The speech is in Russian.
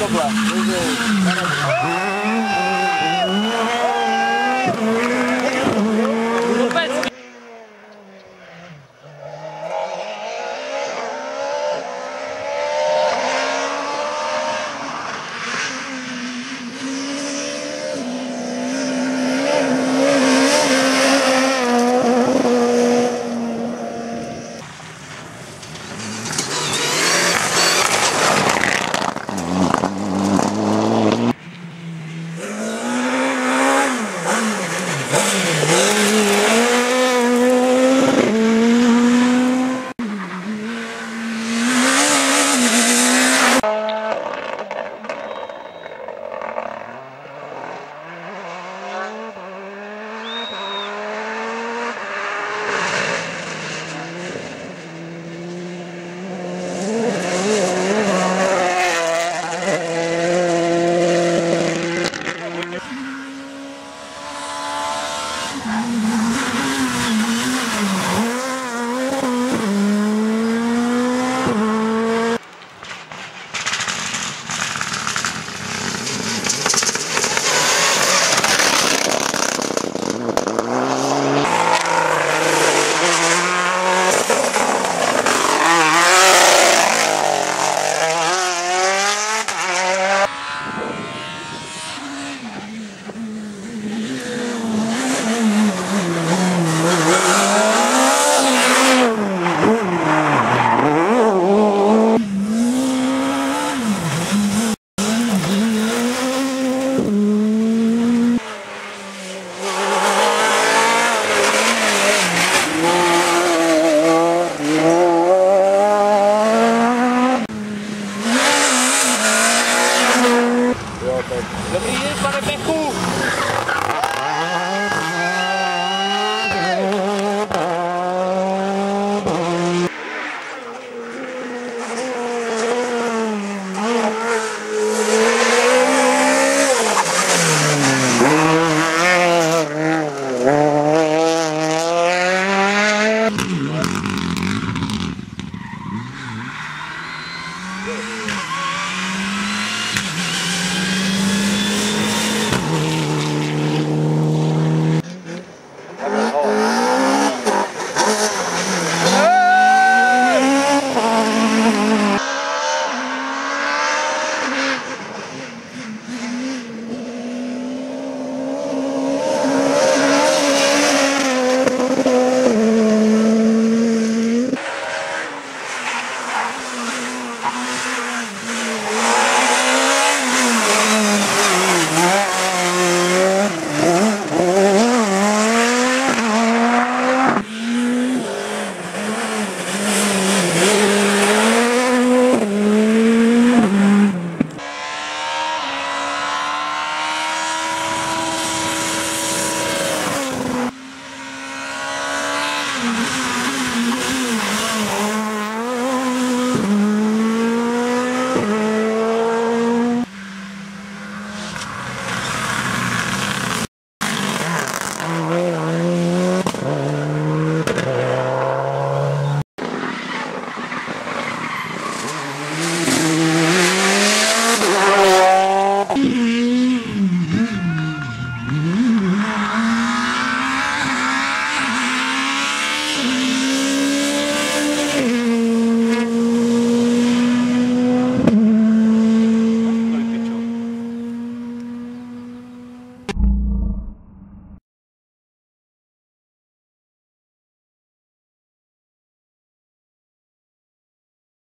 lagi Yeah.